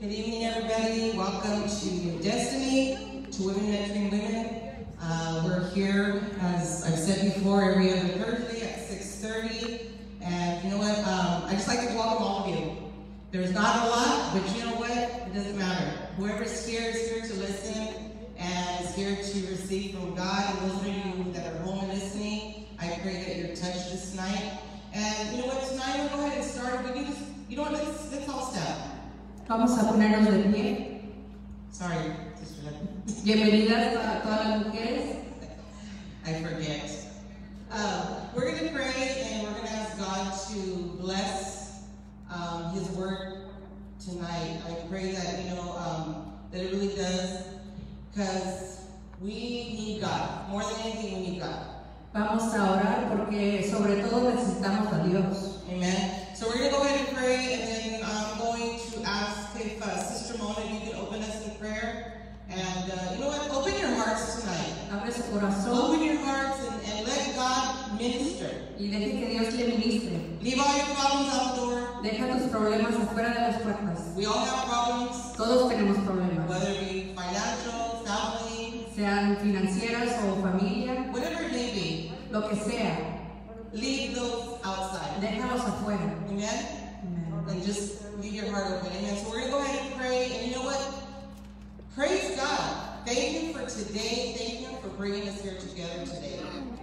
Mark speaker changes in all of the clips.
Speaker 1: Good evening, everybody. Welcome to Destiny, to Women Mentoring Women. Uh, we're here, as I've said before, every other Thursday at 6.30. And you know what? Um, I just like to welcome all of you. There's not a lot, but you know what? It doesn't matter. Whoever's here is here to listen and is here to receive from God. And those of you that are home and listening, I pray that you're touched this night. And you know what? Tonight we'll go ahead and start. We can just, you know what? Let's, let's all stand.
Speaker 2: Vamos a ponernos de pie.
Speaker 1: Sorry, Sister.
Speaker 2: Bienvenidas a todas las mujeres.
Speaker 1: I forget. Um, we're going to pray and we're going to ask God to bless um, His word tonight. I pray that, you know, um, that it really does because we need God. More than anything, we need God.
Speaker 2: Vamos a orar porque sobre todo necesitamos a Dios.
Speaker 1: Amen. So we're going to go ahead and pray and then I'm going to ask if uh, Sister Mona, you can open us in prayer. And uh, you know what? Open your hearts tonight.
Speaker 2: Abre su corazón
Speaker 1: Open your hearts and, and let God minister.
Speaker 2: y deje que Dios le ministre.
Speaker 1: Leave all your problems out the door.
Speaker 2: Deja tus problemas afuera de las puertas.
Speaker 1: We all have problems,
Speaker 2: Todos tenemos problemas,
Speaker 1: whether it be financial, family,
Speaker 2: sean financieras o familia,
Speaker 1: whatever it may be.
Speaker 2: lo que sea.
Speaker 1: Leave those outside.
Speaker 2: Déjalos afuera.
Speaker 1: Amen?
Speaker 2: Amén.
Speaker 1: And just leave your heart open. Amen. So we're going to go ahead and pray. And you know what? Praise God. Thank Him for today. Thank Him for bringing us here together today.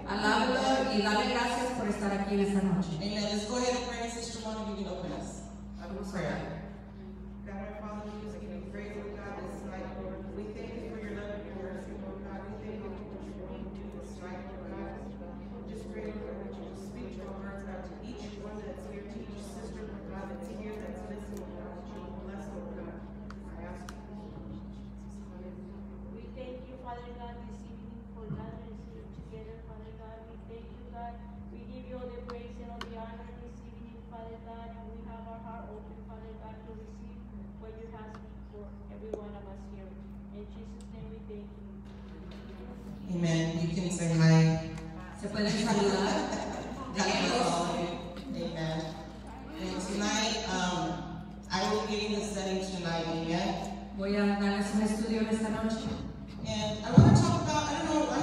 Speaker 2: Alábalo y dale gracias por estar aquí en esta noche.
Speaker 1: Amen. Let's go ahead and pray. Sister Mona, you can open us. Prayer.
Speaker 3: God, our Father, we just give you praise, Lord God, this night, Lord. We thank you for your love and your mercy, Lord God. We thank you for what you're going to do this night, Lord God. Just pray, Lord, God, that you just speak to our hearts, God, to each one that's here, to each sister, Lord God, that's here, that's listening, Lord God, that you will bless, Lord God. I ask you. in Jesus' name.
Speaker 4: We thank you, Father God, this evening for gathering us here together, Father God. We thank you, God. We give you all the praise and all the honor this evening, Father God, and we have our heart open, Father God, to receive what you have for every one of us here. In Jesus' name we thank you.
Speaker 1: Amen. You can say hi.
Speaker 2: Se pueden saludar.
Speaker 1: God all. Amen. And tonight, um, I will give you the setting tonight. Amen.
Speaker 2: Voy a darles un estudio esta noche.
Speaker 1: And I want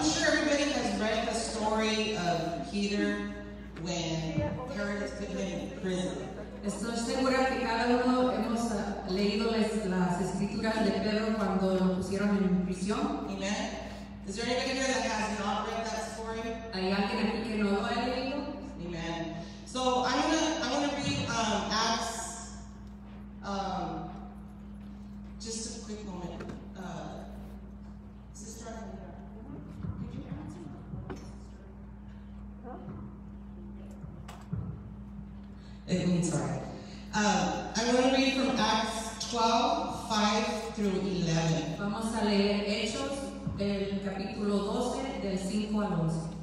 Speaker 1: I'm sure everybody has read the story of Peter when Herod put him in prison.
Speaker 2: Estoy segura que cada uno hemos leído las, las escrituras de Pedro cuando lo pusieron en prisión.
Speaker 1: Amen. Is there anybody here that has not read that story?
Speaker 2: ¿Hay alguien aquí que no lo ha leído?
Speaker 1: Amen. So I'm gonna I'm gonna read um, Acts. Um, just a quick moment. Uh, Sister Angelina, could you answer? It means right. Um, I'm going to read from Acts 12, 5 through 11.
Speaker 2: Vamos a leer Hechos, el capítulo 12, del 5 al 11.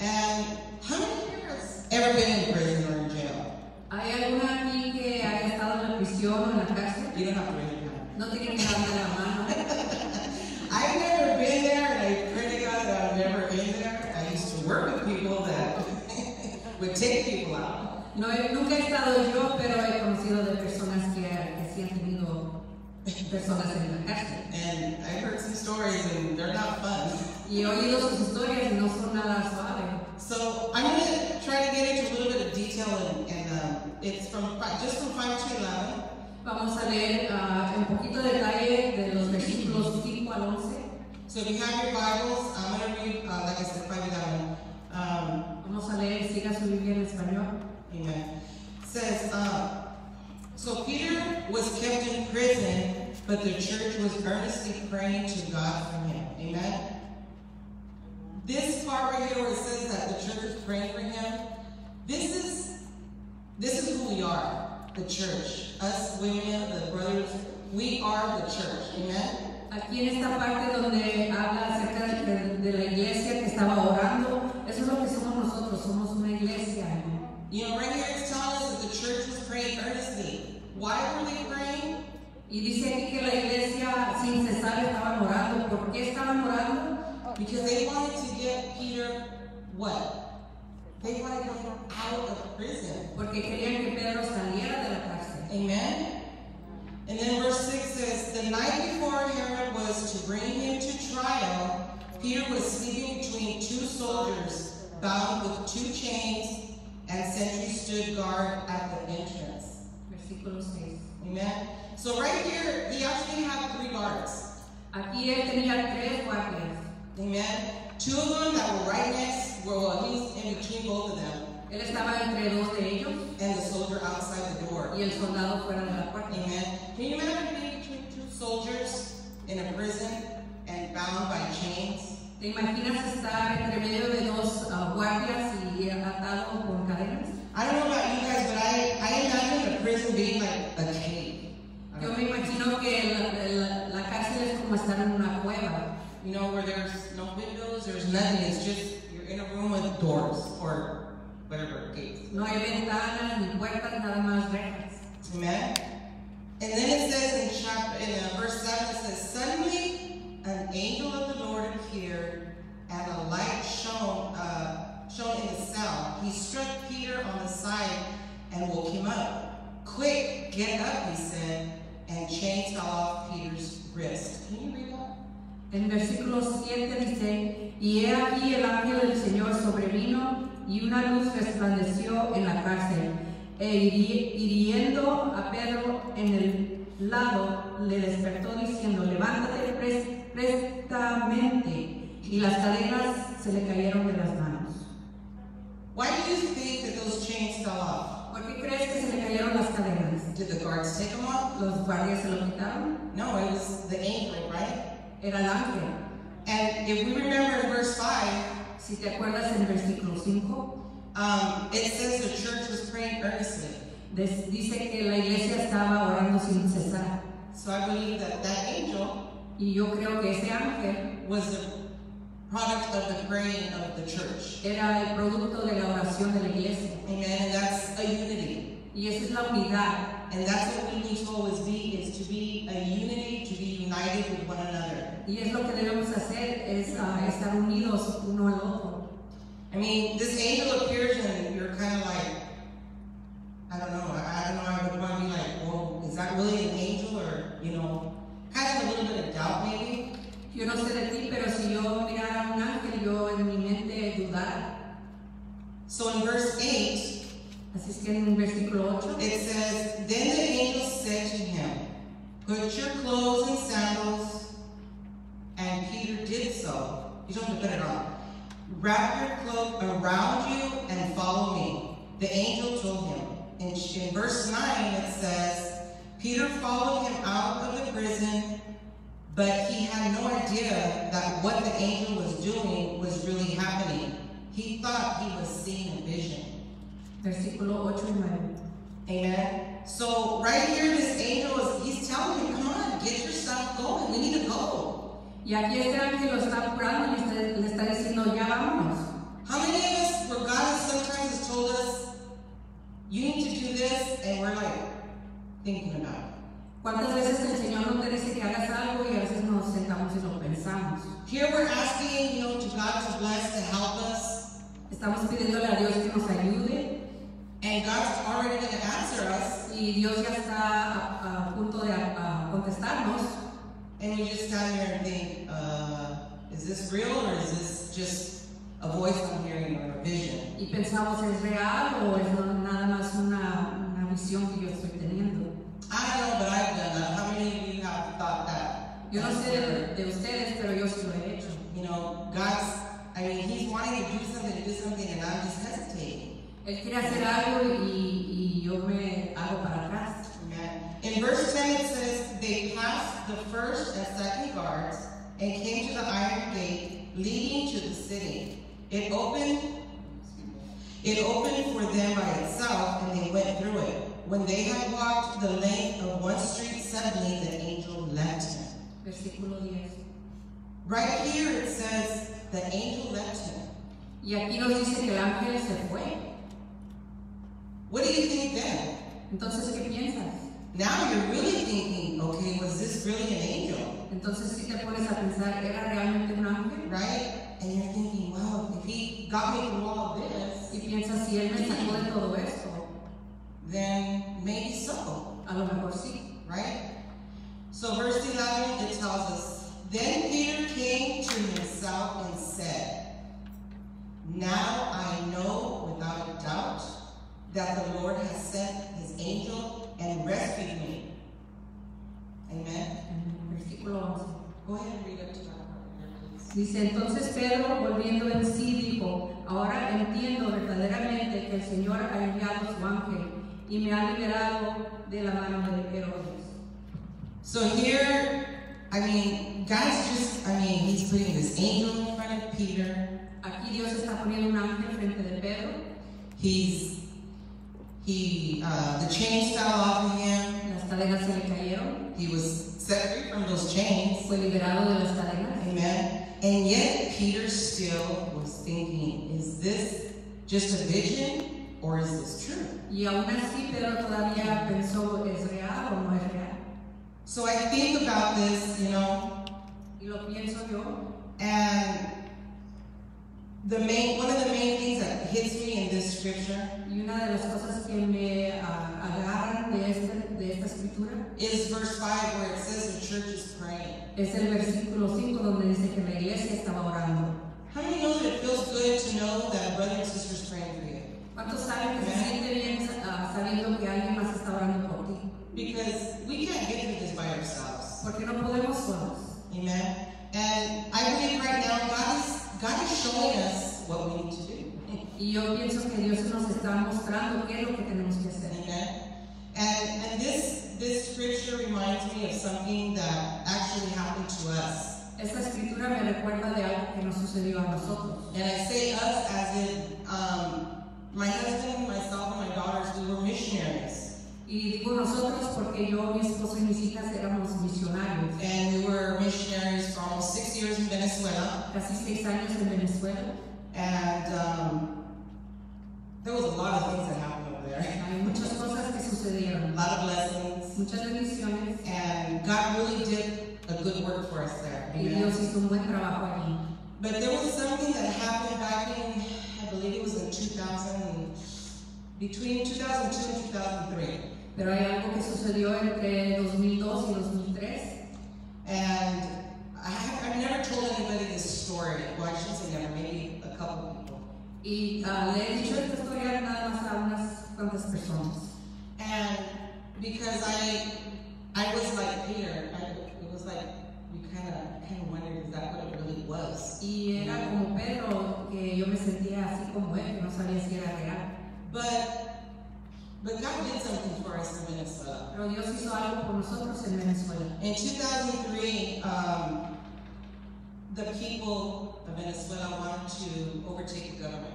Speaker 1: And how many here has ever been in prison or in jail?
Speaker 2: ¿Hay alguna aquí que haya estado en la prisión o en la cárcel?
Speaker 1: You don't have to raise your hand.
Speaker 2: No que darme la mano.
Speaker 1: I've never been there, and I pray to God that I've never been there. I used to work with people that would take people out.
Speaker 2: No, he- nunca he estado yo, pero he conocido de personas que, que sí han tenido personas en la cárcel.
Speaker 1: And I heard some stories, and they're not fun.
Speaker 2: Y he oído sus historias y no son nada suaves.
Speaker 1: So I'm going to try to get into a little bit of detail, and, and um, it's from just from 5 to 11.
Speaker 2: Vamos a leer ah, un poquito de detalle de los versículos 5 al 11.
Speaker 1: So if you have your Bibles, I'm going to read, uh, like I said, 5 to 11. Um,
Speaker 2: Vamos a leer, siga su Biblia en español.
Speaker 1: Amen. Says, uh, so Peter was kept in prison, but the church was earnestly praying to God for him. Amen. This part right here where it says that the church is praying for him, this is this is who we are, the church. Us women, the brothers, we are the church. Amen.
Speaker 2: Aquí en esta parte donde habla acerca de, de la iglesia que estaba orando, eso es lo que somos nosotros, somos una iglesia.
Speaker 1: You know, right here it's telling us that the church was praying earnestly. Why were they praying?
Speaker 2: Y dice aquí que la iglesia sin cesar estaban orando. ¿Por qué estaban orando?
Speaker 1: Because they wanted to get Peter what? They wanted to get him out of prison.
Speaker 2: Porque querían que Pedro saliera de la cárcel.
Speaker 1: Amen. And then verse 6 says, the night before Herod was to bring him to trial, Peter was sleeping between two soldiers bound with two chains, and sentries stood guard at the entrance.
Speaker 2: Versículo 6.
Speaker 1: Amen. So right here, he actually had three guards.
Speaker 2: Aquí él tenía tres guardias.
Speaker 1: Amen. Two of them that were right next, were well, he was in between both of them,
Speaker 2: Él estaba entre dos de ellos
Speaker 1: and the soldier outside the door.
Speaker 2: y el soldado fuera de la puerta.
Speaker 1: Amen. Can you imagine being between two soldiers in a prison and bound by chains?
Speaker 2: ¿Te imaginas estar entre medio de dos ah, guardias y atado con cadenas?
Speaker 1: I don't know about you guys, but I, I imagine a prison being like a cave.
Speaker 2: Yo me imagino que la, la- la cárcel es como estar en una cueva,
Speaker 1: You know, where there's no windows, there's nothing, it's just you're in a room with doors or whatever, gates.
Speaker 2: no hay ventanas ni puertas, nada más rejas.
Speaker 1: Amen. And then it says in chapter in uh, verse seven, it says, suddenly an angel of the Lord appeared, and a light shone uh, shone in the cell. He struck Peter on the side and woke him up. Quick, get up, he said, and chains fell off Peter's wrist. Can you read that?
Speaker 2: En versículo 7 dice, y he aquí el ángel del Señor sobrevino y una luz resplandeció en la cárcel, e hiriendo a Pedro en el lado, le despertó diciendo, levántate pres- prestamente, y las cadenas se le cayeron de las manos.
Speaker 1: Why do you think that those chains fell off?
Speaker 2: ¿Por qué crees que se le cayeron las cadenas?
Speaker 1: Did the guards take them off?
Speaker 2: ¿Los guardias se lo quitaron?
Speaker 1: No, it was the angel, right?
Speaker 2: Era el ángel.
Speaker 1: And if we remember in verse 5,
Speaker 2: Si te acuerdas en versículo 5,
Speaker 1: um, it says the church was praying earnestly.
Speaker 2: dice que la iglesia estaba orando sin cesar.
Speaker 1: So I believe that that angel
Speaker 2: Y yo creo que ese ángel
Speaker 1: was the product of the praying of the church.
Speaker 2: era el producto de la oración de la iglesia.
Speaker 1: Amen. And that's a unity.
Speaker 2: Y esa es la unidad.
Speaker 1: And that's what we need to always be, is to be a unity, to be united with one another.
Speaker 2: Y es lo que debemos hacer, es ah, estar unidos uno al otro.
Speaker 1: I mean, this angel appears and you're kind of like, I don't know, I, I don't know, I would probably be like, well, is that really an angel? Or, you know, a little bit of doubt maybe.
Speaker 2: Yo no sé de ti, pero si yo mirara un ángel, yo en mi mente dudara.
Speaker 1: So in verse 8,
Speaker 2: Así es que en versículo 8
Speaker 1: It says, Then the angel said to him, Put your clothes and sandals. And Peter did so. You don't have to put it on. Wrap your cloak around you and follow me. The angel told him. In verse 9, it says, Peter followed him out of the prison, but he had no idea that what the angel was doing was really happening. He thought he was seeing a vision.
Speaker 2: versículo 8 y 9.
Speaker 1: Amen. So right here, this angel is he's telling him, come on, get your stuff going. We need to go.
Speaker 2: Y aquí este ángel lo está apurando y le está, diciendo, ya vámonos.
Speaker 1: How many of us where God has sometimes has told us, you need to do this, and we're like it.
Speaker 2: ¿Cuántas veces el Señor no te dice que hagas algo y a veces nos sentamos y lo pensamos?
Speaker 1: Here we're asking, you know, to God to bless, to help us,
Speaker 2: Estamos pidiéndole a Dios que nos ayude
Speaker 1: and God's already going to answer us,
Speaker 2: y Dios ya está a, a punto de a- contestarnos
Speaker 1: and we just stand here and think, uh, is this real or is this just a voice I'm hearing or a vision?
Speaker 2: y pensamos es real o es nada más una, una visión que yo estoy teniendo.
Speaker 1: I know, but I've done that. How many of you have thought that?
Speaker 2: Yo no sé de, de ustedes, pero yo sí lo he hecho.
Speaker 1: You know, God's, I mean, He's wanting to do something, to do something, and I'm just hesitating.
Speaker 2: Él quiere hacer algo y, y yo me hago para atrás.
Speaker 1: In verse 10, it says, They passed the first and second guards and came to the iron gate leading to the city. It opened, it opened for them by itself, and they went through it. When they had walked the length of one street, suddenly the angel left him.
Speaker 2: Versículo 10.
Speaker 1: Right here it says, the angel left him.
Speaker 2: Y aquí nos dice que el ángel se fue.
Speaker 1: What do you think then?
Speaker 2: Entonces, ¿qué piensas?
Speaker 1: Now you're really thinking, okay, was this really an angel?
Speaker 2: Entonces, si te pones a pensar, ¿era realmente un ángel?
Speaker 1: Right? And you're thinking, wow, if he got me through all of this,
Speaker 2: Y piensas, si él me sacó de todo esto,
Speaker 1: then maybe so,
Speaker 2: a lo mejor sí.
Speaker 1: right? So verse 11, it tells us, Then Peter came to himself and said, Now I know without a doubt that the Lord has sent his angel and rescued me. Amen. Mm-hmm.
Speaker 2: Versículo 11.
Speaker 1: Go ahead and read up to that part there, please.
Speaker 2: Dice entonces Pedro, volviendo en sí, dijo, ahora entiendo verdaderamente que el Señor ha enviado su ángel y me ha liberado de la mano de Herodes.
Speaker 1: So here, I mean, God's just, I mean, he's putting this angel in front of Peter.
Speaker 2: Aquí Dios está poniendo un ángel frente de Pedro,
Speaker 1: He's, he, uh, the chains fell off of him.
Speaker 2: las cadenas se le cayeron,
Speaker 1: He was set free from those chains.
Speaker 2: fue liberado de las cadenas.
Speaker 1: Amen. And yet Peter still was thinking, is this just a vision or is this true?
Speaker 2: Y aún así Pedro todavía pensó, ¿es real o no es real?
Speaker 1: So I think about this, you know,
Speaker 2: Y lo pienso yo,
Speaker 1: and the main one of the main things that hits me in this scripture
Speaker 2: y una de las cosas que me ah, agarran de, este, de esta escritura
Speaker 1: is verse 5 where it says the church is praying.
Speaker 2: es el versículo 5 donde dice que la iglesia estaba orando.
Speaker 1: How many know that it feels good to know that brother and sister is praying for you?
Speaker 2: ¿Cuántos saben que se siente bien ah, sabiendo que alguien más está orando por ti?
Speaker 1: Because we can't get through this by ourselves.
Speaker 2: Porque no podemos solos.
Speaker 1: Amen. And I believe right now God is God is showing us what we need to do.
Speaker 2: Y yo pienso que Dios nos está mostrando qué es lo que tenemos que hacer.
Speaker 1: Amen. And and this this scripture reminds me of something that actually happened to us.
Speaker 2: Esta escritura me recuerda de algo que nos sucedió a nosotros.
Speaker 1: And I say us as in um, my husband, myself, and my daughters, we were missionaries.
Speaker 2: Y digo nosotros porque yo, mi esposo y mis hijas éramos misionarios.
Speaker 1: And we were missionaries for almost six years in Venezuela.
Speaker 2: Casi seis años en Venezuela.
Speaker 1: And um, there was a lot of things that happened over there.
Speaker 2: Hay muchas cosas que sucedieron.
Speaker 1: A lot of blessings.
Speaker 2: Muchas bendiciones.
Speaker 1: And God really did a good work for us there.
Speaker 2: Y Dios hizo un buen trabajo allí.
Speaker 1: But there was something that happened back in, I believe it was in 2000, between 2002 and 2003.
Speaker 2: Pero hay algo que sucedió entre 2002 y 2003.
Speaker 1: And I have, I've never told anybody this story. Well, I shouldn't say never, maybe a couple people.
Speaker 2: Y ah, le he dicho esta historia nada más a unas cuantas personas.
Speaker 1: And because I, I was like Peter, I, it was like you kind of, kind of wondered is that what it really was?
Speaker 2: Y era como sentía así como él, que no sabía si era real.
Speaker 1: But, but God did something for us in Venezuela.
Speaker 2: Pero Dios hizo algo por nosotros en Venezuela.
Speaker 1: In 2003, um, the people of Venezuela wanted to overtake the government.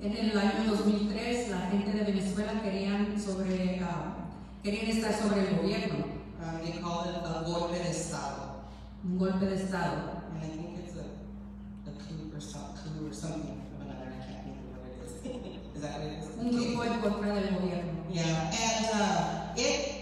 Speaker 2: En el año 2003, la gente de Venezuela querían, sobre, ah, querían estar sobre el gobierno,
Speaker 1: Um, they called it a golpe de estado.
Speaker 2: un golpe de Estado.
Speaker 1: And I think it's a, a coup or some coup or something of another. I can't think of what it is. that what it is?
Speaker 2: Un grupo contra del gobierno.
Speaker 1: Yeah, and uh, it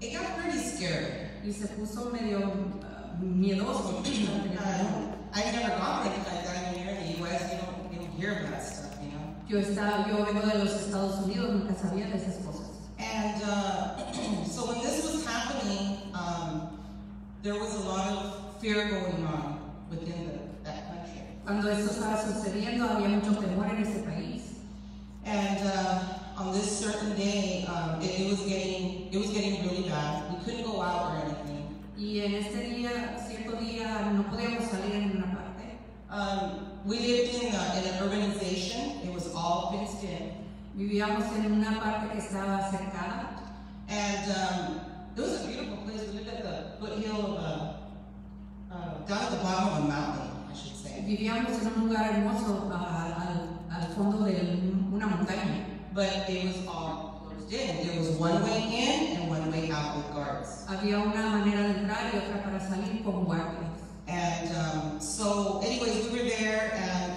Speaker 1: it got pretty scary.
Speaker 2: Y se puso medio ah, miedoso.
Speaker 1: Um, I've never gone like that. I mean, you're in the U.S. You don't you don't hear that stuff, you know.
Speaker 2: Yo, estaba, yo vengo de los Estados Unidos, nunca sabía de esas cosas.
Speaker 1: And uh, so when this was happening, um, there was a lot of fear going on within the, that country.
Speaker 2: Cuando esto estaba sucediendo, había mucho temor en ese país.
Speaker 1: And uh, on this certain day, um, it, it was getting it was getting really bad. We couldn't go out or anything.
Speaker 2: Y en este día, cierto día, no podíamos salir en una parte.
Speaker 1: Um, we lived in, a, in an urbanization. It was all fenced in,
Speaker 2: Vivíamos en una parte que estaba cercada.
Speaker 1: and um, it was a beautiful place. We lived at the foothill of a uh, down at the bottom of a mountain, I should say.
Speaker 2: Vivíamos en un lugar hermoso a- al, al fondo de una montaña.
Speaker 1: But it was all closed in. There was one way in and one way out with guards.
Speaker 2: Había una manera de entrar y otra para salir con guardias.
Speaker 1: And um, so, anyways, we were there, and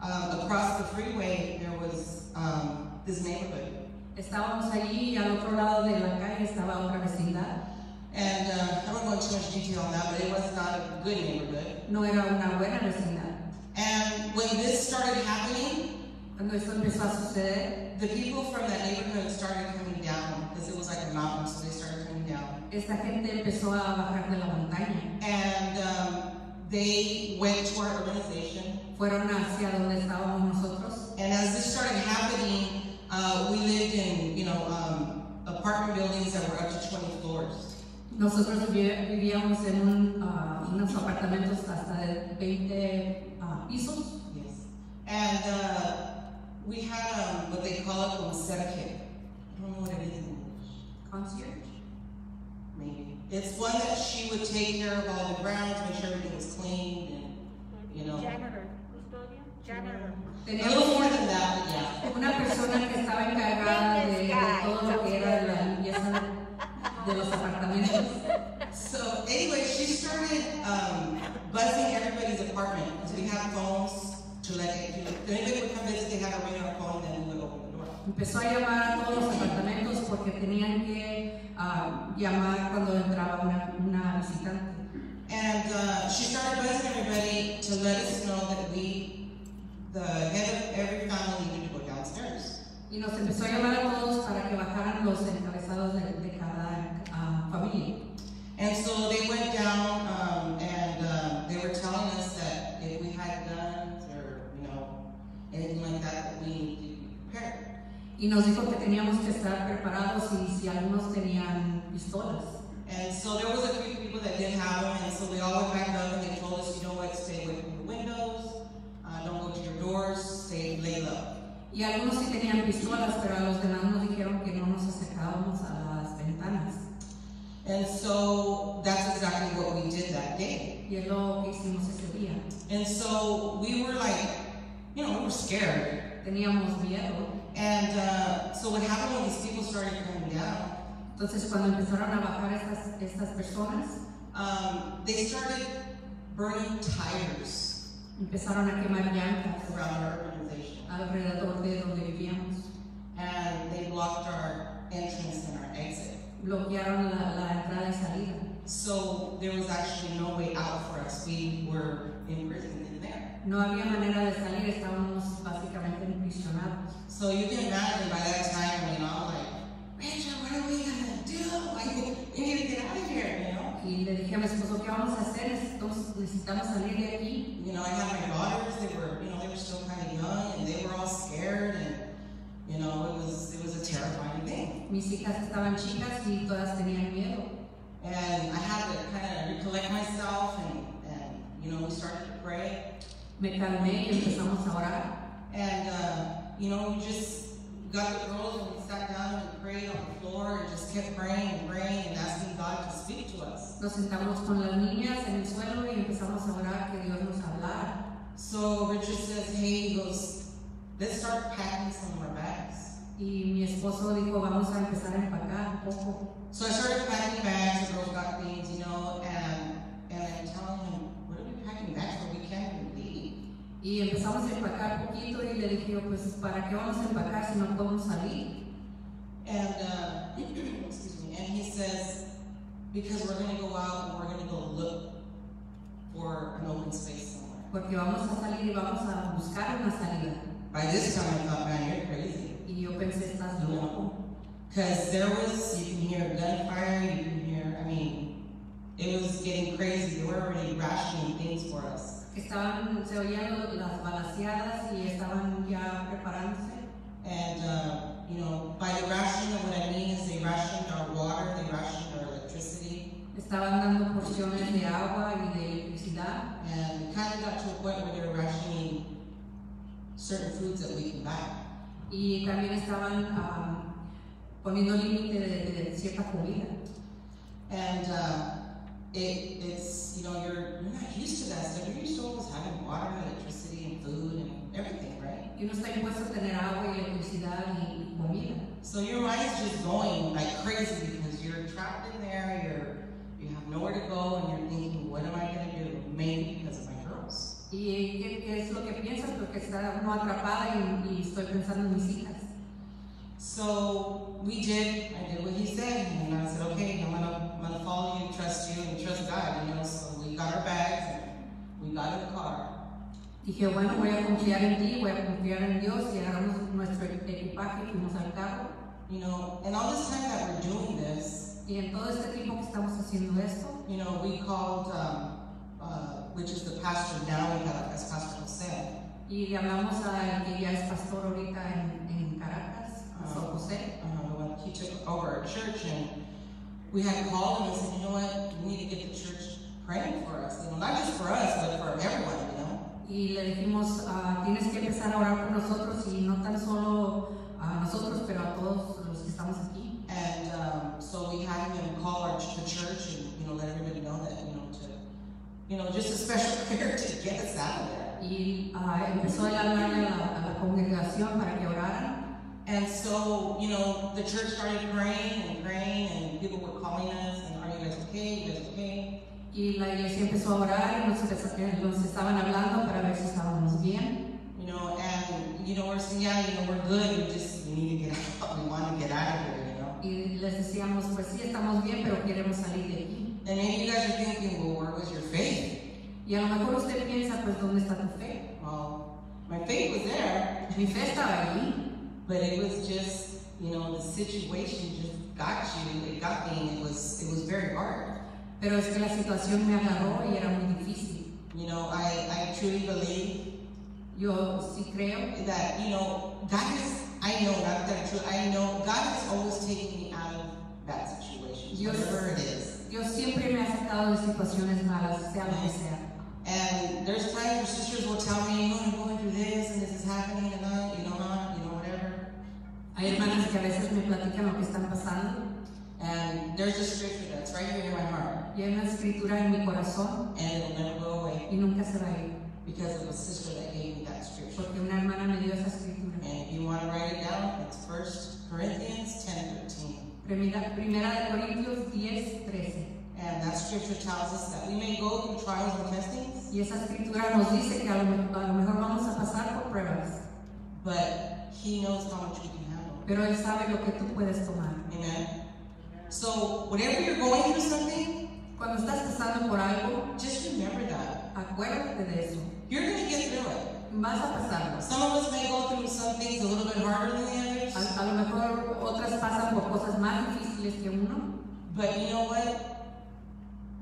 Speaker 1: um, across the freeway there was um, this neighborhood.
Speaker 2: Estábamos allí y al otro lado de la calle estaba otra vecindad.
Speaker 1: And uh, I won't go into too much detail on that, but it was not a good neighborhood.
Speaker 2: No era una buena vecindad.
Speaker 1: And when this started happening,
Speaker 2: Cuando esto empezó a suceder,
Speaker 1: the people from that neighborhood started coming down because it was like a mountain, so they started coming down.
Speaker 2: esta gente empezó a bajar de la montaña.
Speaker 1: and um, they went to our organization.
Speaker 2: Fueron hacia donde estábamos nosotros.
Speaker 1: And as this started happening, uh, we lived in, you know, um, apartment buildings that were up to 20 floors.
Speaker 2: Nosotros vivíamos en un, ah, unos apartamentos hasta de 20 ah, pisos.
Speaker 1: Yes. And uh, we had um, what they call a consera kit. I don't know what it is in English.
Speaker 2: Concierge.
Speaker 1: Maybe. It's one that she would take care of all the grounds, make sure everything was clean, and, you know.
Speaker 4: Janitor, custodian, janitor.
Speaker 1: A little more than that, but yeah.
Speaker 2: una persona que estaba encargada de, de todo lo que era la limpieza de los apartamentos.
Speaker 1: So anyway, she started um, buzzing everybody's apartment until we had phones to let it.
Speaker 2: Empezó a llamar a todos los apartamentos porque tenían que ah, llamar cuando entraba una, una visitante.
Speaker 1: And uh, she started buzzing everybody to let us know that we, the head of every family, needed to go downstairs.
Speaker 2: Y nos empezó a llamar a todos para que bajaran los encabezados de, de cada ah, familia.
Speaker 1: And so they went down,
Speaker 2: Y nos dijo que teníamos que estar preparados y si algunos tenían pistolas.
Speaker 1: And so there was a few people that did have them, and so we all went back up and they told us, you know what, stay away from the windows, uh, don't go to your doors, stay, lay low.
Speaker 2: Y algunos sí tenían pistolas, pero a los demás nos dijeron que no nos acercábamos a las ventanas.
Speaker 1: And so that's exactly what we did that day.
Speaker 2: Y es lo que hicimos ese día.
Speaker 1: And so we were like, you know, we were scared.
Speaker 2: Teníamos miedo.
Speaker 1: And uh, so what happened when these people started coming down,
Speaker 2: Entonces cuando empezaron a bajar estas, estas personas,
Speaker 1: um, they started burning tires
Speaker 2: empezaron a quemar llantas
Speaker 1: around our organization.
Speaker 2: alrededor de donde vivíamos.
Speaker 1: And they blocked our entrance and our exit.
Speaker 2: Bloquearon la, la entrada y salida.
Speaker 1: So there was actually no way out for us. We were imprisoned in there.
Speaker 2: No había manera de salir, estábamos básicamente imprisionados.
Speaker 1: So you can imagine by that time, you know, I'm like, Richard, what are we gonna do? Like, we need to get out of here, you know?
Speaker 2: Y le dije a mi esposo, ¿qué vamos a hacer? Necesitamos, necesitamos salir de aquí.
Speaker 1: You know, I had my daughters, they were, you know, they were still kind of young and they were all scared and, you know, it was, it was a terrifying thing.
Speaker 2: Mis hijas estaban chicas y todas tenían miedo.
Speaker 1: And I had to kind of recollect myself and, and, you know, we started to pray.
Speaker 2: Me calmé y empezamos a orar.
Speaker 1: And, uh, you know, we just got the girls and we sat down and prayed on the floor and just kept praying and praying and asking God to speak to us.
Speaker 2: Nos sentamos con las niñas en el suelo y empezamos a orar que Dios nos hablara.
Speaker 1: So Richard says, hey, he goes, let's start packing some of our bags.
Speaker 2: Y mi esposo dijo, vamos a empezar a empacar poco.
Speaker 1: So I started packing bags, the girls got things, you know, and, and I'm telling him, what are we packing bags for? We can't even leave.
Speaker 2: Y empezamos a empacar poquito y le dije, pues, ¿para qué vamos a empacar si no podemos salir?
Speaker 1: And, uh, excuse me, and he says, because we're gonna go out and we're gonna go look for an open space somewhere.
Speaker 2: Porque vamos a salir y vamos a buscar una salida.
Speaker 1: By this time I thought, man, you're crazy.
Speaker 2: Y yo pensé, estás loco.
Speaker 1: Because there was, you can hear gunfire, you can hear, I mean, it was getting crazy. They were already rationing things for us.
Speaker 2: Estaban, se oían las balaseadas y estaban ya preparándose.
Speaker 1: And, uh, you know, by the rationing, what I mean is they rationed our water, they rationed our electricity,
Speaker 2: Estaban dando porciones de agua y de electricidad.
Speaker 1: and it kind of got to a point where they were rationing certain foods that we can buy.
Speaker 2: Y también estaban ah, poniendo límite de, de cierta comida.
Speaker 1: And uh, it, it's, you know, you're, you're not used to that stuff. You're used to always having water, and electricity, and food, and everything, right?
Speaker 2: Y uno está impuesto a tener agua y electricidad y, comida.
Speaker 1: So your mind's just going like crazy because you're trapped in there, you're you have nowhere to go, and you're thinking, what am I gonna do? Maybe because of my girls.
Speaker 2: ¿Y qué es lo que piensas? Porque está uno atrapada y, y estoy pensando en mis hijas.
Speaker 1: So we did, I did what he said, and I said, okay, I'm gonna, I'm gonna follow you, trust you, and trust God, you know. So we got our bags and we got in the car.
Speaker 2: Dije, bueno, voy a confiar en ti, voy a confiar en Dios y agarramos nuestro equipaje y fuimos al carro.
Speaker 1: You know, and all this time that we're doing this,
Speaker 2: Y en todo este tiempo que haciendo esto.
Speaker 1: You know, we called, um, uh, which is the pastor now we have as Pastor Jose.
Speaker 2: Y le hablamos al que ya es pastor ahorita en, en Caracas, Pastor José.
Speaker 1: Uh, when he took over our church and we had called him and said, you know what, we need to get the church praying for us. You know, not just for us, but for everyone, you know.
Speaker 2: Y le dijimos, ah, tienes que empezar a orar por nosotros y no tan solo a nosotros, pero a todos los que estamos aquí.
Speaker 1: And um, so we had him call our the church and you know let everybody know that you know to you know just a special prayer to get us out of there.
Speaker 2: Y ah, empezó a hablarle a la, a la congregación para que oraran.
Speaker 1: And so you know the church started praying and praying and people were calling us and are you guys okay? You guys okay?
Speaker 2: Y la iglesia empezó a orar y nos, nos estaban hablando para ver si estábamos bien.
Speaker 1: You know and you know we're saying yeah you know we're good we just we need to get out we want to get out of here you know.
Speaker 2: Y les decíamos, pues sí, estamos bien, pero queremos salir de aquí.
Speaker 1: And maybe you guys are thinking well where was your faith?
Speaker 2: Y a lo mejor usted piensa, pues, ¿dónde está tu fe?
Speaker 1: Well my faith was there
Speaker 2: Mi fe estaba allí,
Speaker 1: but it was just you know the situation just got you it got me and it was it was very hard.
Speaker 2: pero es que la situación me agarró y era muy difícil.
Speaker 1: You know, I, I truly believe
Speaker 2: Yo sí creo
Speaker 1: that, you know, God is, I know, not that true, I know God has always taken me out of bad situations,
Speaker 2: Dios-
Speaker 1: whatever it is.
Speaker 2: Dios siempre me ha sacado de situaciones malas, sea lo que sea.
Speaker 1: And there's times where sisters will tell me, oh, I'm going through this and this is happening and that,
Speaker 2: Hay hermanas que a veces me platican lo que están pasando
Speaker 1: And there's a scripture that's right here in my heart
Speaker 2: y hay una escritura en mi corazón
Speaker 1: and it'll never go away
Speaker 2: y nunca se va a ir,
Speaker 1: because of a sister that gave me that scripture.
Speaker 2: porque una hermana me dio esa escritura.
Speaker 1: And if you want to write it down, it's 1 Corinthians 10 13.
Speaker 2: Primera, primera de Corintios 10, 13.
Speaker 1: And that scripture tells us that we may go through trials and testings,
Speaker 2: Y esa escritura nos dice que a lo, a lo mejor vamos a pasar por pruebas,
Speaker 1: but He knows how much we.
Speaker 2: Pero Él sabe lo que tú puedes tomar.
Speaker 1: Amen. So, whenever you're going through something,
Speaker 2: Cuando estás pasando por algo,
Speaker 1: just remember that.
Speaker 2: acuérdate de eso.
Speaker 1: You're going to get through it.
Speaker 2: Vas a pasarlo.
Speaker 1: Some of us may go through some things a little bit harder than the others,
Speaker 2: A, a lo mejor otras pasan por cosas más difíciles que uno,
Speaker 1: but you know what?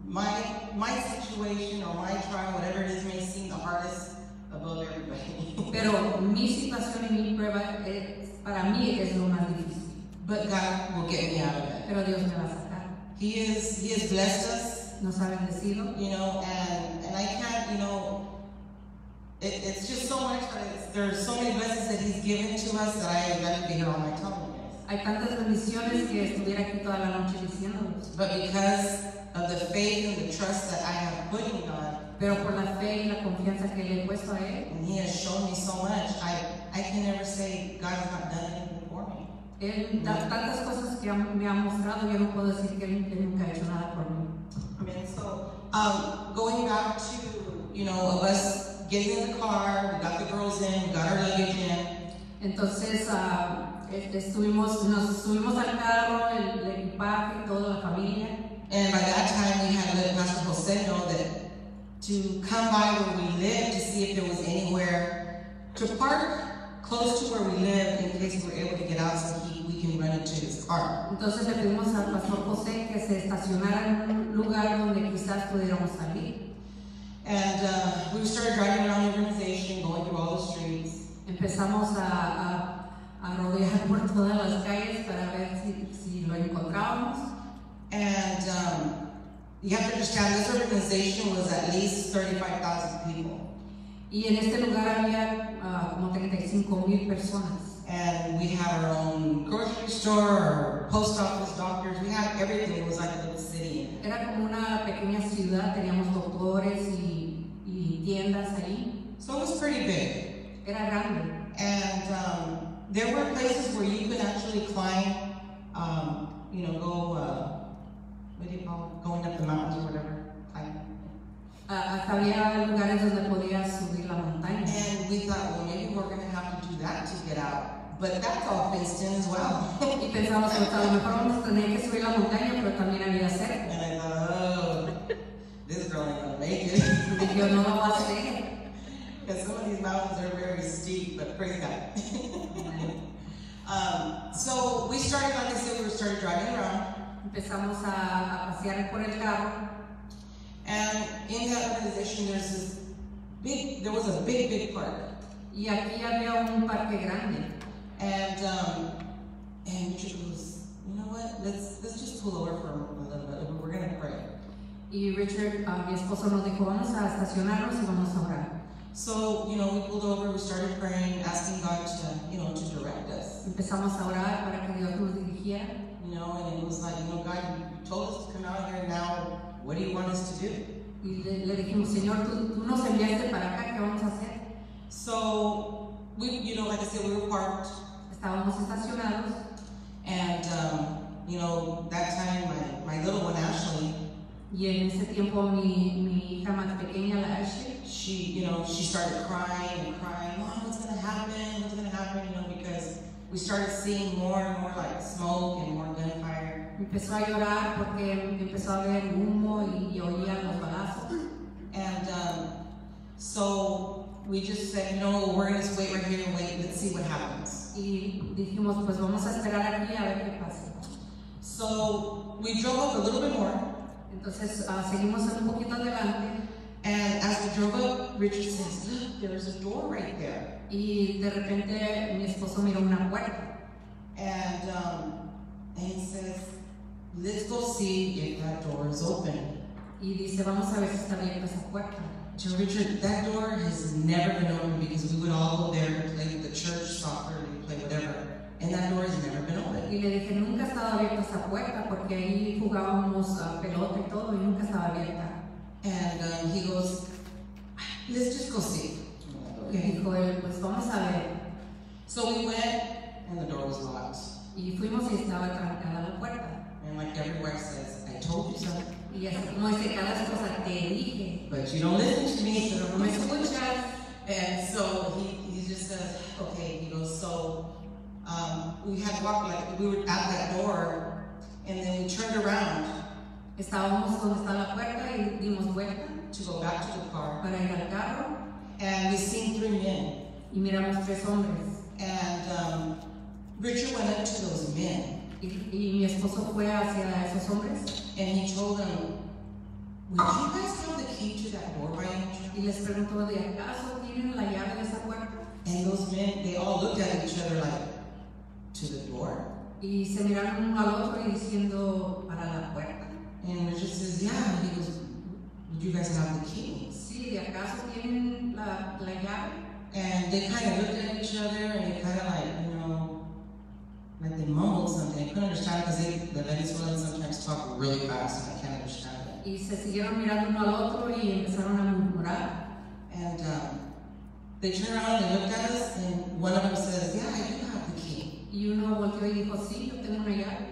Speaker 1: My my situation or my trial, whatever it is, may seem the hardest above everybody.
Speaker 2: pero mi situación y mi prueba es, para mí es lo más difícil.
Speaker 1: but God will get me out of it.
Speaker 2: Pero Dios me va a sacar.
Speaker 1: He is He has blessed us.
Speaker 2: Nos ha bendecido.
Speaker 1: you know, and and I can't, you know, it, it's just so much. There's so many blessings that He's given to us that I I'd rather be here all my.
Speaker 2: Hay tantas bendiciones que estuviera aquí toda la noche diciéndolos.
Speaker 1: But because of the faith and the trust that I have put in God,
Speaker 2: Pero por la fe y la confianza que le he puesto a Él,
Speaker 1: and He has shown me so much, I I can never say God has not done anything for me.
Speaker 2: Él da tantas cosas que ha- me ha mostrado, yo no puedo decir que él, él nunca ha hecho nada por mí.
Speaker 1: I mean, so um, going back to you know of us getting in the car, we got the girls in, we got our luggage in.
Speaker 2: Entonces ah, este, estuvimos, nos subimos al carro, el, el equipaje, toda la familia.
Speaker 1: And by that time, we had let Pastor Jose know that to come by where we lived to see if there was anywhere to park close to where we lived in case we were able to get out so he, we can run into his car.
Speaker 2: Entonces le pedimos al pastor José que se estacionara en un lugar donde quizás pudiéramos salir.
Speaker 1: And uh, we started driving around the organization, going through all the streets.
Speaker 2: Empezamos a, a- a rodear por todas las calles para ver si, si lo encontrábamos.
Speaker 1: And um, you have to understand, this organization was at least 35,000 people.
Speaker 2: Y en este lugar había ah, como 35 mil personas.
Speaker 1: And we had our own grocery store, our post office, doctors. We had everything. It was like a little city.
Speaker 2: Era como una pequeña ciudad, teníamos doctores y, y tiendas ahí.
Speaker 1: So it was pretty big.
Speaker 2: Era grande.
Speaker 1: And um, there were places where you could actually climb, um, you know, go, uh, what do you call it? Going up the mountains or whatever. Climb.
Speaker 2: Ah, hasta había lugares donde podías subir la montaña.
Speaker 1: And we thought, well, maybe we're going to have to do that to get out. But that's all fenced in as well.
Speaker 2: Y pensamos, pues a lo mejor vamos a tener que subir la montaña, pero también había cerca.
Speaker 1: and I thought, oh, this girl ain't going to make it.
Speaker 2: Yo no lo voy a hacer.
Speaker 1: Because some of these mountains are very steep, but praise God. um, so we started, like I said, we started driving around.
Speaker 2: Empezamos a, a pasear por el carro
Speaker 1: And in that organization, there's this big, there was a big, big park.
Speaker 2: y aquí había un parque grande.
Speaker 1: And, um, and Richard goes, you know what, let's, let's just pull over for a little bit, we're gonna pray.
Speaker 2: Y Richard, ah, mi esposo, nos dijo, vamos a estacionarnos y vamos a orar.
Speaker 1: So, you know, we pulled over, we started praying, asking God to, you know, to direct us.
Speaker 2: Empezamos a orar para que Dios nos dirigiera.
Speaker 1: You know, and it was like, you know, God, you told us to come out here now, what do you want us to do?
Speaker 2: Y le, le dijimos, Señor, tú, tú nos enviaste para acá, ¿qué vamos a hacer?
Speaker 1: So, we, you know, like I said, we were parked,
Speaker 2: Estábamos estacionados
Speaker 1: and, um, you know, that time, my, my little one, Ashley,
Speaker 2: y en ese tiempo mi, mi hija más pequeña, la Ashley,
Speaker 1: she, you know, she started crying and crying, Mom, what's gonna happen? What's gonna happen? You know, because we started seeing more and more like smoke and more gunfire.
Speaker 2: empezó a llorar porque empezó a ver humo y, oía los balazos.
Speaker 1: And um, so we just said, you know, we're gonna just wait right here and wait, let's see what happens.
Speaker 2: Y dijimos, pues vamos a esperar aquí a ver qué pasa.
Speaker 1: So we drove up a little bit more,
Speaker 2: Entonces ah, seguimos un poquito adelante
Speaker 1: and as we drove up, Richard says, Look, there's a door right there.
Speaker 2: y de repente mi esposo miró una puerta.
Speaker 1: And, um, and he says, Let's go see if that door is open.
Speaker 2: Y dice, vamos a ver si está abierta esa puerta.
Speaker 1: To Richard, that door has never been open because we would all go there and play the church soccer and play whatever. And that door has never been open.
Speaker 2: Y le dije, nunca ha estado abierta esa puerta porque ahí jugábamos ah, pelota y todo y nunca estaba abierta.
Speaker 1: And um, he goes, let's just go see.
Speaker 2: Y dijo él, pues vamos a ver.
Speaker 1: So we went, and the door was locked.
Speaker 2: Y fuimos y estaba trancada la puerta.
Speaker 1: And like every wife says, I told you so.
Speaker 2: Y así como dice cada te dije,
Speaker 1: But you don't listen to me,
Speaker 2: pero
Speaker 1: so
Speaker 2: no me escuchas.
Speaker 1: And so he, he just says, okay, he goes, so um, we had walked, like, we were at that door, and then we turned around
Speaker 2: Estábamos donde está la puerta y dimos vuelta
Speaker 1: to go back to the car,
Speaker 2: para ir al carro
Speaker 1: and we seen three men.
Speaker 2: y miramos tres hombres.
Speaker 1: And um, Richard went up to those men,
Speaker 2: Y, y mi esposo fue hacia esos hombres
Speaker 1: and he told them, would you guys have the key to that door by chance?
Speaker 2: y les preguntó, ¿de acaso tienen la llave de esa puerta?
Speaker 1: And those men, they all looked at each other like, to the door?
Speaker 2: Y se miraron uno al otro y diciendo, para la puerta.
Speaker 1: And Richard says, yeah. And He goes, would you guys have the key?
Speaker 2: Sí, ¿de acaso tienen la, la llave?
Speaker 1: And they kind of looked at each other and they kind of like, you know, like they mumbled something. I couldn't understand because the Venezuelans sometimes talk really fast and I can't understand it.
Speaker 2: Y se siguieron mirando uno al otro y empezaron a murmurar.
Speaker 1: And um, they turned around and looked at us and one of them says, yeah, I do have the key.
Speaker 2: Y uno volteó y dijo, sí, yo tengo una llave.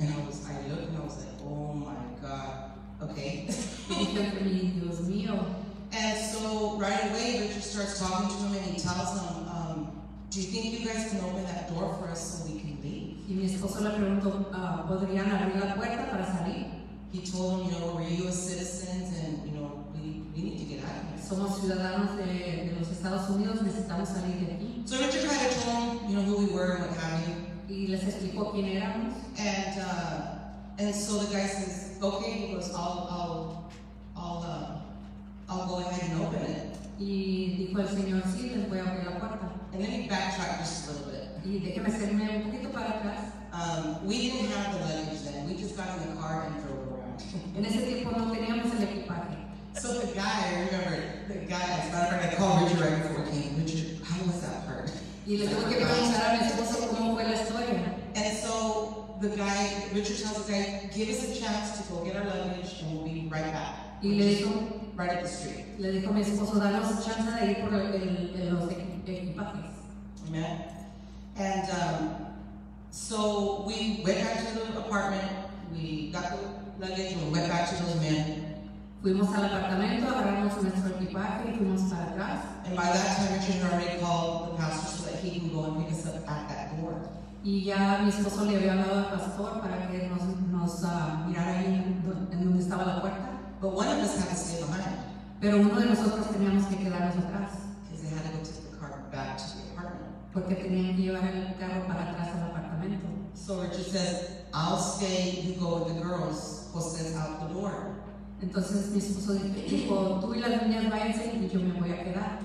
Speaker 1: And I was, I looked and I was like, oh my God, okay.
Speaker 2: Y dije entre mí, Dios mío.
Speaker 1: and so right away, Richard starts talking to him and he tells him, um, do you think you guys can open that door for us so we can leave?
Speaker 2: Y mi esposo le preguntó, ah, ¿podrían abrir la puerta para salir?
Speaker 1: He told them, you know, we're U.S. citizens and, you know, we, we need to get out of here.
Speaker 2: Somos ciudadanos de, de los Estados Unidos, necesitamos salir de aquí.
Speaker 1: So Richard kind of told them, you know, who we were and what have you.
Speaker 2: Y les explicó quién éramos.
Speaker 1: And, uh, and so the guy says, okay, goes, I'll, I'll, I'll, uh, I'll go ahead and open it.
Speaker 2: Y dijo el Señor, sí, les voy a abrir la puerta.
Speaker 1: And then he backtracked just a little bit.
Speaker 2: Y déjeme hacerme un poquito para atrás.
Speaker 1: Um, we didn't have the luggage then. We just got in the car and drove around.
Speaker 2: En ese tiempo no teníamos el equipaje.
Speaker 1: so the guy, I remember, the guy, as a matter of fact, I called Richard right before he came. Richard, how was that part?
Speaker 2: Y le tuve que preguntar a mi esposo cómo fue la historia.
Speaker 1: And so the guy, Richard tells the guy, give us a chance to go get our luggage and we'll be right back.
Speaker 2: Y le dijo,
Speaker 1: Right up the street.
Speaker 2: le dijo mi esposo, danos chance de ir por el, el- el- los equipajes.
Speaker 1: Amen. And um, so we went back to the apartment, we got the luggage, and we went back to those men.
Speaker 2: Fuimos al apartamento, agarramos nuestro equipaje y fuimos para atrás.
Speaker 1: And by that time, Richard had already called the pastor so that he can go and pick us up at that door.
Speaker 2: Y ya mi esposo le había hablado al pastor para que nos, nos ah, mirara ahí en, do- en donde estaba la puerta.
Speaker 1: But one of us had to stay behind
Speaker 2: Pero uno de nosotros teníamos que quedarnos atrás,
Speaker 1: because they had to go take the car back to the apartment.
Speaker 2: porque tenían que llevar el carro para atrás al apartamento.
Speaker 1: So Richard says, I'll stay, you go with the girls. Jose's out the door.
Speaker 2: Entonces mi esposo dijo, tú y las niñas váyanse y yo me voy a quedar.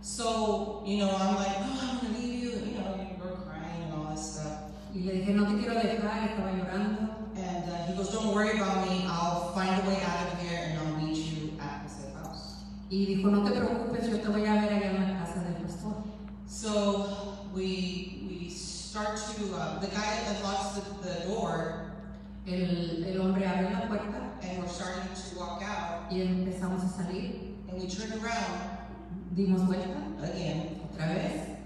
Speaker 1: So, you know, I'm like, oh, I'm gonna leave stuff.
Speaker 2: Y le dije, no te quiero dejar, estaba llorando.
Speaker 1: And uh, he goes, don't worry about me, I'll find a way out of here and I'll meet you at Jose's house.
Speaker 2: Y dijo, no te preocupes, yo te voy a ver allá en la casa del pastor.
Speaker 1: So we we start to uh, the guy unlocks the, the door
Speaker 2: El, el hombre abre la puerta
Speaker 1: and we're starting to walk out
Speaker 2: y empezamos a salir.
Speaker 1: and we turn around
Speaker 2: Dimos vuelta
Speaker 1: again
Speaker 2: otra vez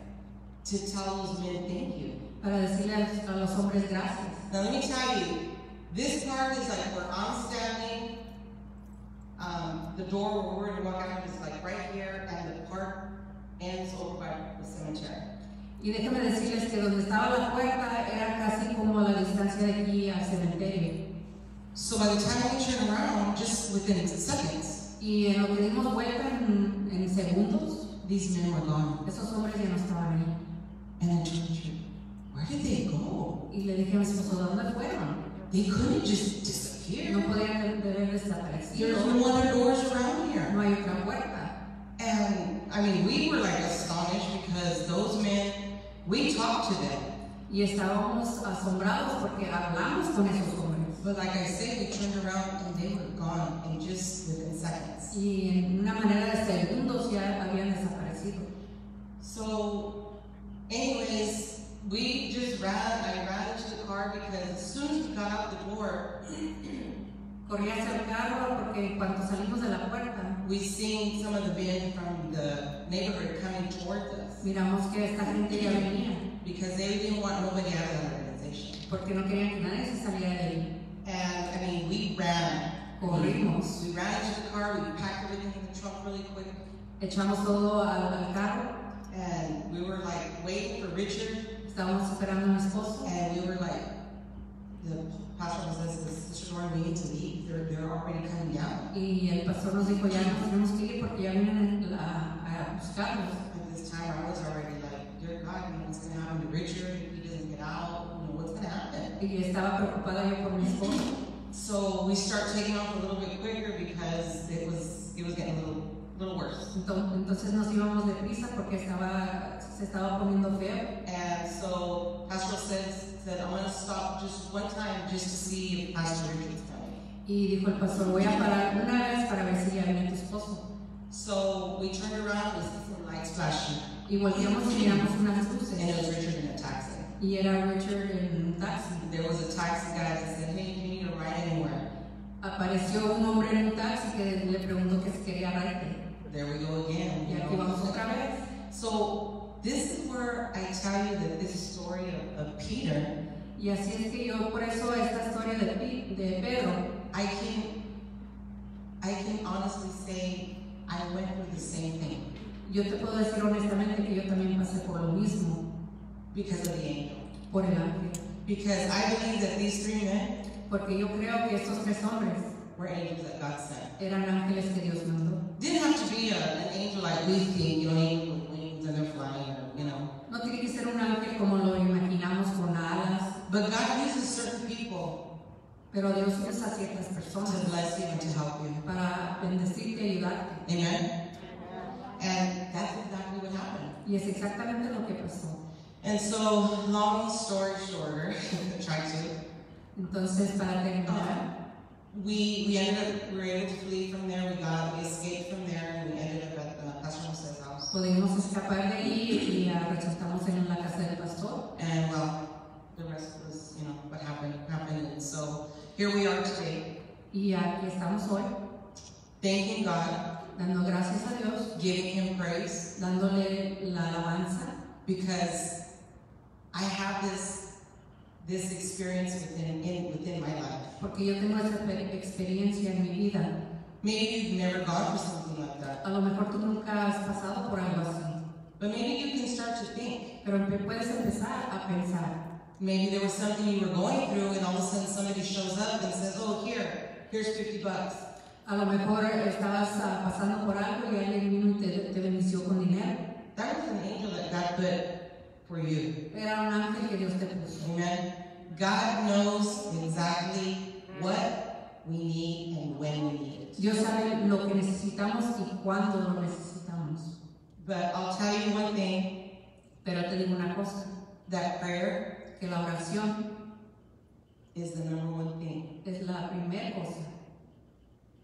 Speaker 1: to tell those men thank you.
Speaker 2: Para decirle a, los hombres gracias.
Speaker 1: Now let me tell you, this part is like where I'm standing. Um, the door where we're gonna walk out is like right here, and the park ends over by the cemetery.
Speaker 2: Y déjeme decirles que donde estaba la puerta era casi como la distancia de aquí al cementerio.
Speaker 1: So by the time we turn around, just within seconds,
Speaker 2: Y en lo que dimos vuelta en, en segundos,
Speaker 1: these men were gone.
Speaker 2: esos hombres ya no estaban ahí.
Speaker 1: And I told you, where did they go?
Speaker 2: Y le dije a mi esposo, ¿dónde fueron?
Speaker 1: They couldn't just disappear.
Speaker 2: No podían de- de haber desaparecido.
Speaker 1: There's no other doors around here.
Speaker 2: No hay otra puerta.
Speaker 1: And I mean, we were like astonished because those men, we talked to them.
Speaker 2: Y estábamos asombrados porque hablamos con esos hombres.
Speaker 1: But like I said, we turned around and they were gone in just within seconds.
Speaker 2: Y en una manera de segundos ya habían desaparecido.
Speaker 1: So, anyways, we just ran, I ran into the car because as soon as we got out the door,
Speaker 2: Corrí hacia el carro porque cuando salimos de la puerta
Speaker 1: we seen some of the men from the neighborhood coming towards us
Speaker 2: miramos que esta gente ya venía
Speaker 1: because they didn't want nobody out of that organization.
Speaker 2: porque no querían que nadie se saliera de ahí.
Speaker 1: And I mean, we ran.
Speaker 2: Corrimos,
Speaker 1: We ran into the car, we packed everything in the trunk really quick,
Speaker 2: echamos todo al, al carro,
Speaker 1: and we were like waiting for Richard,
Speaker 2: estábamos esperando a mi esposo
Speaker 1: and we were like, the pastor says, Sister Lauren, we need to leave. They're, they're already coming down.
Speaker 2: y el pastor nos dijo ya nos tenemos que ir porque ya vienen a, a buscarnos.
Speaker 1: At this time, I was already like, Dear God, you know, what's going to happen to Richard if he doesn't get out? You know, what's going to happen?
Speaker 2: Y estaba preocupada yo por mi esposo.
Speaker 1: So we start taking off a little bit quicker because it was it was getting a little little worse.
Speaker 2: Ento- Entonces nos íbamos deprisa porque estaba, se estaba poniendo feo.
Speaker 1: And so Pastor says said I'm gonna stop just one time just to see if Pastor Richard's coming.
Speaker 2: Y dijo el pastor, voy a parar una vez para ver si ya viene tu esposo.
Speaker 1: So we turned around, we see some lights flashing,
Speaker 2: Y volteamos y miramos unas
Speaker 1: and it was
Speaker 2: luces.
Speaker 1: Richard in a taxi.
Speaker 2: Y era Richard en un taxi.
Speaker 1: There was a taxi guy that said, Hey, you need to ride anywhere.
Speaker 2: Apareció un hombre en un taxi que le preguntó que si quería raite.
Speaker 1: There we go again.
Speaker 2: Y aquí vamos otra vez.
Speaker 1: So this is where I tell you that this story of, of Peter,
Speaker 2: Y así es que yo, por eso esta historia de, de Pedro,
Speaker 1: I can I can honestly say I went through the same thing
Speaker 2: yo te puedo decir honestamente que yo también pasé por lo mismo,
Speaker 1: because of the angel.
Speaker 2: por el ángel.
Speaker 1: Because I believe that these three men
Speaker 2: Porque yo creo que estos tres hombres
Speaker 1: were angels that God sent.
Speaker 2: eran ángeles que Dios mandó.
Speaker 1: Didn't have to be a, an angel like we think, you know, angel with wings and they're flying, or, you know.
Speaker 2: No tiene que ser un ángel como lo imaginamos con alas,
Speaker 1: But God uses certain people
Speaker 2: pero Dios usa ciertas personas
Speaker 1: to bless you and to help you.
Speaker 2: para bendecirte y ayudarte.
Speaker 1: Amen. And that's exactly what happened.
Speaker 2: Y es exactamente lo que pasó.
Speaker 1: And so, long story shorter, try to.
Speaker 2: Entonces, para terminar,
Speaker 1: Um, we we ended up we were able to flee from there. We got we escaped from there, and we ended up
Speaker 2: pudimos escapar de ahí y en la casa del pastor.
Speaker 1: And well, the rest was you know what happened happened. And so here we are today,
Speaker 2: Y aquí estamos hoy,
Speaker 1: thanking God,
Speaker 2: dando gracias a Dios,
Speaker 1: giving Him praise
Speaker 2: dándole la alabanza,
Speaker 1: because I have this this experience within in, within my life.
Speaker 2: porque yo tengo esa exper- experiencia en mi vida.
Speaker 1: Maybe you've never gone through something like that,
Speaker 2: A lo mejor tú nunca has pasado por algo así,
Speaker 1: but maybe you can start to think.
Speaker 2: pero puedes empezar a pensar.
Speaker 1: Maybe there was something you were going through, and all of a sudden somebody shows up and says, "Oh, here, here's fifty bucks."
Speaker 2: A lo mejor estabas ah, pasando por algo y alguien vino y te, te bendició con dinero.
Speaker 1: That was an angel that God put for you.
Speaker 2: Era un ángel que Dios te puso.
Speaker 1: Amen. God knows exactly what we need and when we need it.
Speaker 2: Dios sabe lo que necesitamos y cuándo lo necesitamos.
Speaker 1: But I'll tell you one thing
Speaker 2: Pero te digo una cosa,
Speaker 1: that prayer
Speaker 2: que la oración
Speaker 1: is the number one thing
Speaker 2: es la primera cosa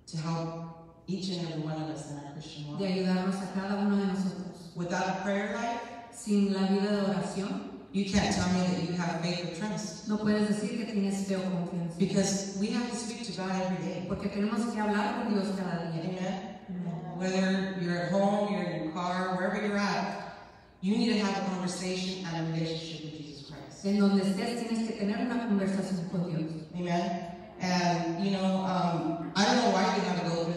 Speaker 1: to help each and every one of us in our Christian walk.
Speaker 2: de ayudarnos a cada uno de nosotros.
Speaker 1: Without a prayer life,
Speaker 2: Sin la vida de oración,
Speaker 1: you can't tell me that you have faith or trust.
Speaker 2: no puedes decir que tienes fe o confianza.
Speaker 1: Because we have to speak to God every day.
Speaker 2: Porque tenemos que hablar con Dios cada día.
Speaker 1: Amen. Whether you're at home, you're in your car, wherever you're at, you need to have a conversation and a relationship with Jesus Christ.
Speaker 2: En donde estés tienes que tener una conversación con Dios.
Speaker 1: Amen. And you know, um, I don't know why you have to go through.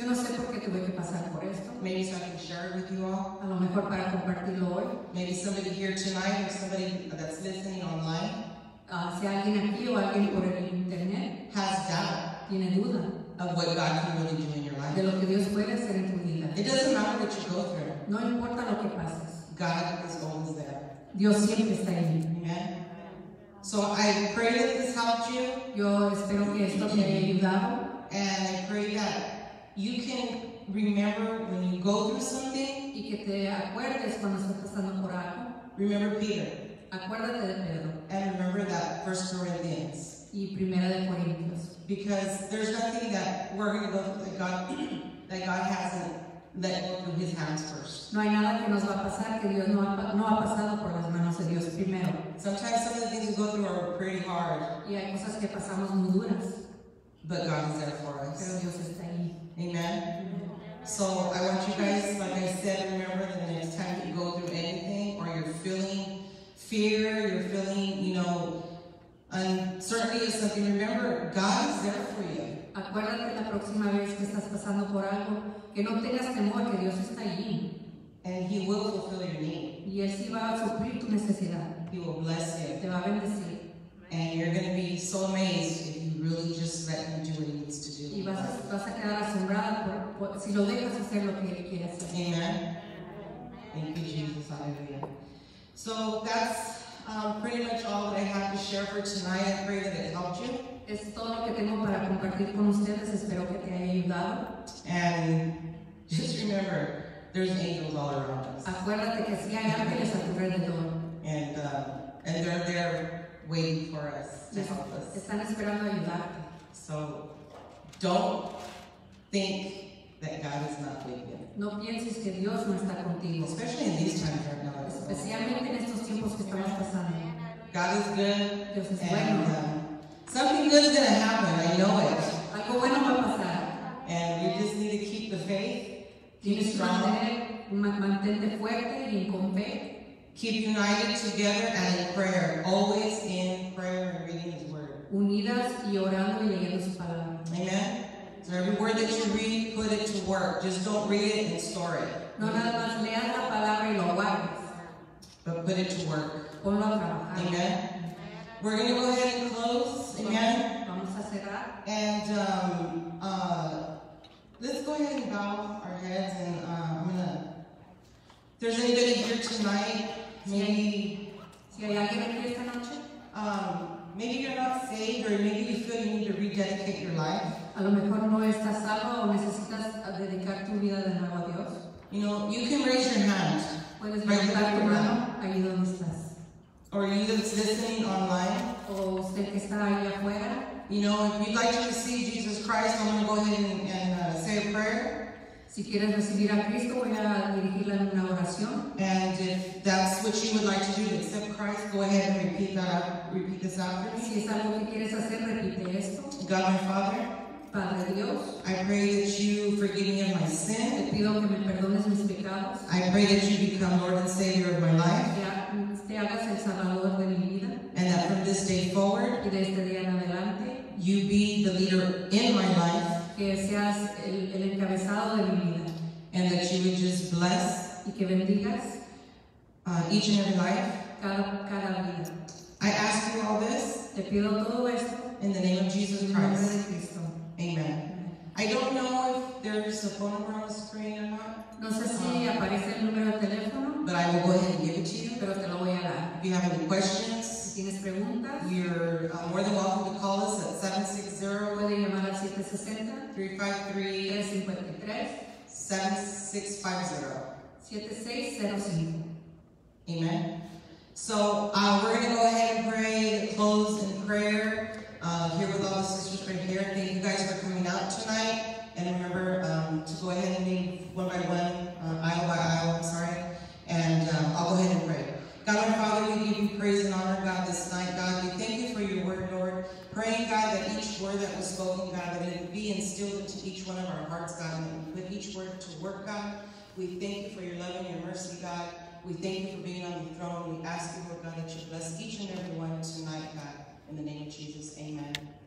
Speaker 2: Yo no sé por qué tuve que pasar por esto.
Speaker 1: Maybe so I can share it with you all.
Speaker 2: A lo mejor para compartirlo hoy.
Speaker 1: Maybe somebody here tonight or somebody that's listening online
Speaker 2: Ah, si alguien aquí o alguien por el internet
Speaker 1: has doubt
Speaker 2: tiene duda
Speaker 1: of what God can really do in your life.
Speaker 2: de lo que Dios puede hacer en tu vida.
Speaker 1: It doesn't matter what you go through.
Speaker 2: No importa lo que pases.
Speaker 1: God is always there.
Speaker 2: Dios siempre está ahí.
Speaker 1: Amen. So I pray that this helped you.
Speaker 2: Yo espero que esto te haya ayudado
Speaker 1: And I pray that you can remember when you go through something,
Speaker 2: y que te acuerdes cuando estés pasando por algo.
Speaker 1: remember Peter.
Speaker 2: Acuérdate de Pedro
Speaker 1: And remember that First Corinthians.
Speaker 2: y Primera de Corintios.
Speaker 1: Because there's nothing that we're going to go through that God, that God hasn't let go through his hands first.
Speaker 2: No hay nada que nos va a pasar que Dios no ha, no ha pasado por las manos de Dios primero.
Speaker 1: Sometimes some of the things we go through are pretty hard,
Speaker 2: Y hay cosas que pasamos muy duras,
Speaker 1: but God is there for
Speaker 2: pero
Speaker 1: us.
Speaker 2: Dios está ahí.
Speaker 1: Amen. So I want you guys, like I said, remember that the next time you go through anything or you're feeling fear, you're feeling, you know, uncertainty of something, remember God is there for you.
Speaker 2: Acuérdate la próxima vez que estás pasando por algo, que no tengas temor, que Dios está allí.
Speaker 1: And He will fulfill your need.
Speaker 2: Y Él sí va a suplir tu necesidad.
Speaker 1: He will bless you.
Speaker 2: Te va a bendecir.
Speaker 1: And you're going to be so amazed if you really just let Him do what He needs to
Speaker 2: Y
Speaker 1: do.
Speaker 2: vas a, vas a quedar asombrada por, por- si lo dejas hacer lo que Él quiere hacer.
Speaker 1: Amen. Thank you, Jesus. Hallelujah. So that's um, pretty much all that I have to share for tonight. I pray that it helped you.
Speaker 2: Es todo lo que tengo para compartir con ustedes. Espero que te haya ayudado.
Speaker 1: And just remember, there's angels all around us.
Speaker 2: Acuérdate que sí hay ángeles a tu alrededor.
Speaker 1: And, uh, and they're there waiting for us to help us.
Speaker 2: Están esperando ayudarte.
Speaker 1: So don't think that God is not with you.
Speaker 2: No pienses que Dios no está contigo.
Speaker 1: Especially in these times right now.
Speaker 2: Especialmente en estos tiempos que estamos pasando.
Speaker 1: God is good.
Speaker 2: Dios es bueno.
Speaker 1: um, something good is going to happen. I know it.
Speaker 2: Algo bueno va a pasar.
Speaker 1: And you just need to keep the faith. Keep
Speaker 2: Tienes que
Speaker 1: strong.
Speaker 2: mantener, ma- mantente fuerte y con fe.
Speaker 1: Keep united together and in prayer. Always in prayer and reading His Word.
Speaker 2: unidas y orando y leyendo su palabra.
Speaker 1: Amen. So every word that you read, put it to work. Just don't read it and store it.
Speaker 2: No nada más leas la palabra y lo guardes.
Speaker 1: But put it to work.
Speaker 2: Ponlo a trabajar.
Speaker 1: Amen. We're going to go ahead and close. Amen.
Speaker 2: Vamos a cerrar.
Speaker 1: And um, uh, let's go ahead and bow our heads. And uh, I'm going to. If there's anybody here tonight, maybe
Speaker 2: Si hay alguien aquí esta noche,
Speaker 1: um, maybe you're not saved, or maybe you feel you need to rededicate your life.
Speaker 2: a lo mejor no estás salvo o necesitas dedicar tu vida de nuevo a Dios.
Speaker 1: You know, you can raise your hand.
Speaker 2: Puedes levantar tu mano ahí donde estás.
Speaker 1: Or you that's listening online.
Speaker 2: O usted que está ahí afuera,
Speaker 1: You know, if you'd like to receive Jesus Christ, I'm going to go ahead and, and uh, say a prayer.
Speaker 2: Si quieres recibir a Cristo, voy a dirigirle en una oración.
Speaker 1: And if that's what you would like to do to accept Christ, go ahead and repeat that. Repeat this after me.
Speaker 2: Si es algo que quieres hacer, repite esto.
Speaker 1: God, my Father,
Speaker 2: Padre Dios,
Speaker 1: I pray that you forgive me of my sin.
Speaker 2: te pido que me perdones mis pecados,
Speaker 1: I pray that you become Lord and Savior of my life,
Speaker 2: que te hagas el salvador de mi vida
Speaker 1: and that from this day forward,
Speaker 2: y de este día en adelante,
Speaker 1: you be the leader in my life,
Speaker 2: que seas el, el encabezado de mi vida
Speaker 1: and that you would just bless
Speaker 2: y que bendigas
Speaker 1: uh, each and every life.
Speaker 2: cada, cada vida.
Speaker 1: I ask you all this
Speaker 2: Te pido todo esto
Speaker 1: in the name of Jesus Christ. Amen. I don't know if there's a phone number on the screen or not,
Speaker 2: No sé si aparece el número de teléfono,
Speaker 1: but I will go ahead and give it to you.
Speaker 2: pero te lo voy a dar.
Speaker 1: If you have any questions,
Speaker 2: Si ¿Tienes preguntas?
Speaker 1: you're uh, more than welcome to call us at 760
Speaker 2: Pueden llamar al 760
Speaker 1: 353
Speaker 2: 353
Speaker 1: 7650.
Speaker 2: 7605.
Speaker 1: Amen. So uh, we're going to go ahead and pray, close in prayer uh, here with all the sisters right here. Thank you guys for coming out tonight. And remember um, to go ahead and name one by one, uh, aisle by aisle, I'm sorry. And um, I'll go ahead and pray. God, Father, we give you praise and honor, God, this night, God. We thank you for your word, Lord. Praying, God, that each word that was spoken, God, that it would be instilled into each one of our hearts, God, and we put each word to work, God. We thank you for your love and your mercy, God. We thank you for being on the throne. We ask you, Lord God, that you bless each and every one tonight, God. In the name of Jesus, amen.